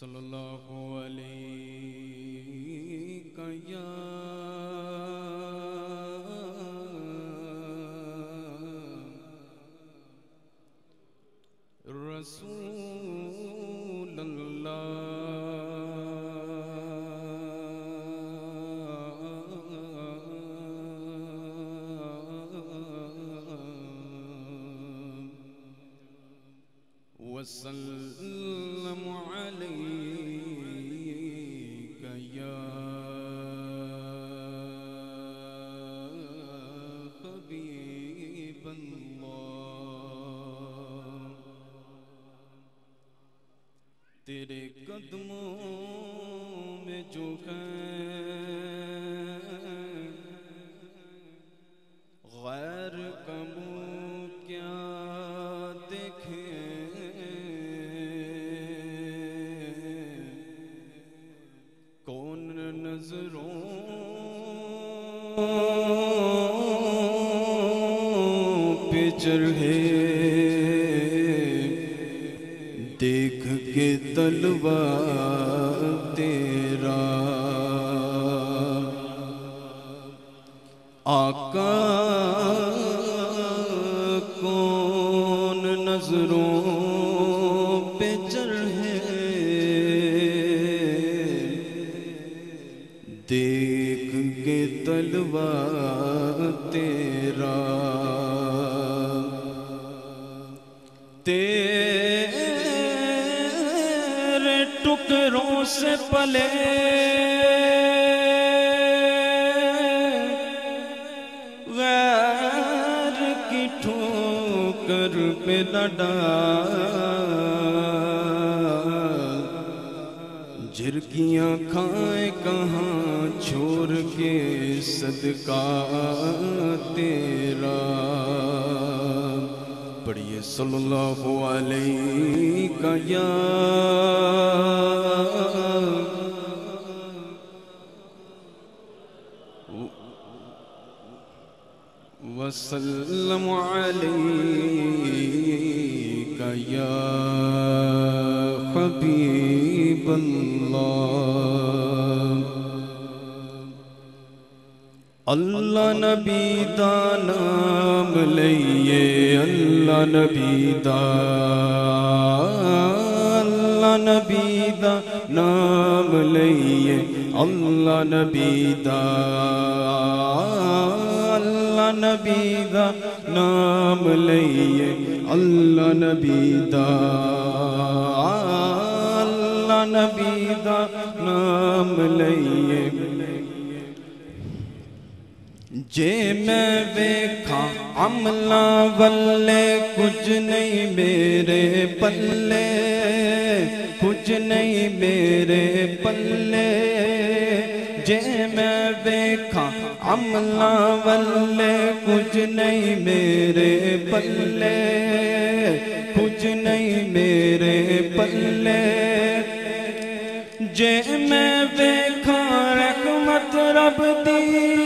सल्लल्लाहु अलैहि या रसूल अल्लाह वसल्लम अलैका कदमों में है गैर कमू क्या देखे? कौन नज़रों पे चढ़े के तलवा तेरा। आका कौन नज़रों पे चढ़े? देख के तलवा से पले। गैर की ठोकर पे लड़ा झिरकियाँ खाए कहाँ छोड़ के सदका तेरा। पढ़िए सल्लल्लाहु अलैहि का या वसल्लम अलैका या हबीबल्लाह अल्लाह नबी दा नाम लइए अल्लाह नबी दा अल्लाह नबी दा नाम लइए अल्लाह नबी दा अल्लाह नबी दा नाम लइए। अल्लाह नबी दा अल्लाह नबी दा नाम लइए। जे मैं वेखा अमला वल्ले, कुछ नहीं मेरे पल्ले। कुछ नहीं मेरे पल्ले। जे वेखा अमला वल्ले कुछ नहीं मेरे पल्ले, कुछ नहीं मेरे पल्ले। जे मैं देखा, रहमत रब दी।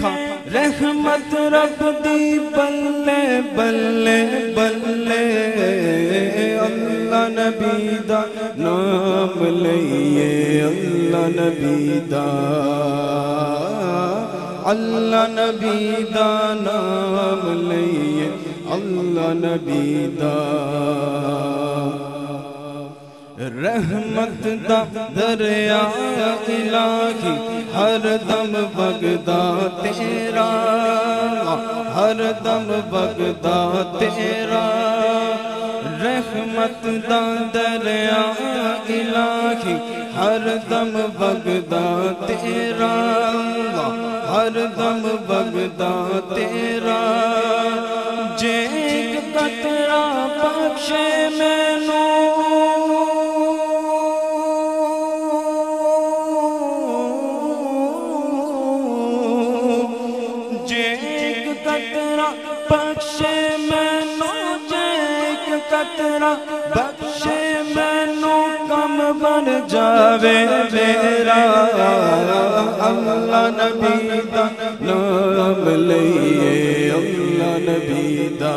वेखा रहमत रब दी, बल्ले बल्ले बल्ले। अल्लाह नबी नाम लइए, अल्लाह नबी अल्लाह नबी नाम लइए, अल्लाह नबी रहमत दा दरिया इलाही, हर दम बगदा तेरा। हर दम बगदा तेरा। रहमत दा दरिया इलाही, हर दम बगदा तेरा। हर दम बगदा तेरा। जे कतरा बख्शे मैनू बख्शे मैनू जे कतरा, बख्शे मैनू कम बन जावे मेरा। अल्लाह नबी दा नाम लइए, अल्लाह नबी दा।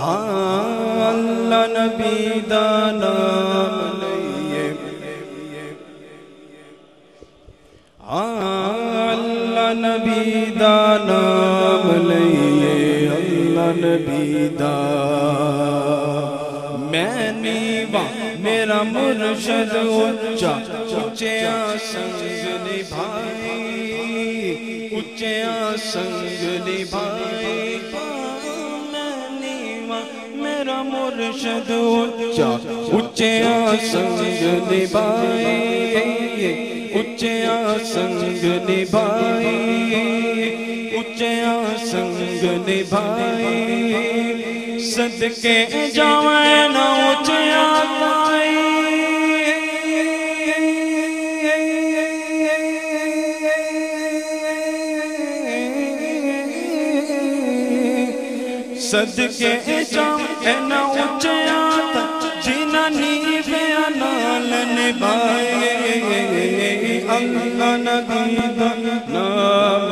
हाँ अल्लाह नबी दा नाम हाँ अल्लाह नबी दा नाम नबी दा मैं नीवा मेरा मुर्शद उच्चा ऊँचे संग निभाई ऊँचे संग निभाई मैं मेरा मुर्शद उच्चा ऊँचे संग निभाई ऊँचे संग निभाई ऊँचे संग निभाई सदके जावे ना ऊँचे सदके जावे ना ऊँचे जिना नीवे नाल निभाए। नबी दा नाम